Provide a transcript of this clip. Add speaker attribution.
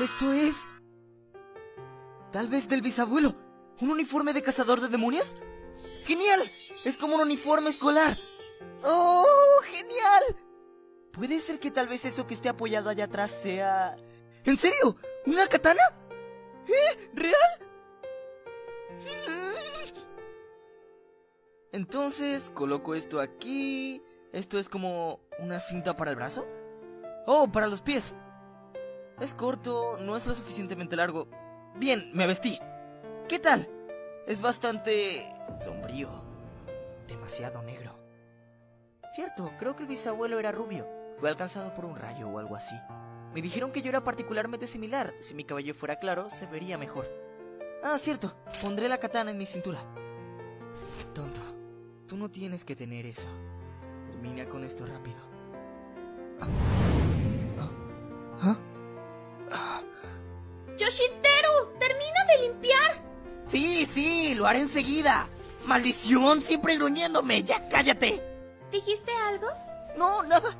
Speaker 1: ¿Esto es...? Tal vez del bisabuelo. ¿Un uniforme de cazador de demonios? ¡Genial! Es como un uniforme escolar. ¡Oh, genial! ¿Puede ser que tal vez eso que esté apoyado allá atrás sea... ¿En serio? ¿Una katana? ¿Eh? ¿Real? Entonces, coloco esto aquí. ¿Esto es como una cinta para el brazo? Oh, para los pies. Es corto, no es lo suficientemente largo. Bien, me vestí. ¿Qué tal? Es bastante sombrío. Demasiado negro. Cierto, creo que el bisabuelo era rubio. Fue alcanzado por un rayo o algo así. Me dijeron que yo era particularmente similar. Si mi cabello fuera claro, se vería mejor. Ah, cierto. Pondré la katana en mi cintura. Tonto. Tú no tienes que tener eso. Termina con esto rápido.
Speaker 2: ¡Yoshiteru! ¡Termina de limpiar!
Speaker 1: Sí, sí, lo haré enseguida. ¡Maldición! Siempre gruñéndome. ¡Ya cállate!
Speaker 2: ¿Dijiste algo?
Speaker 1: No, nada.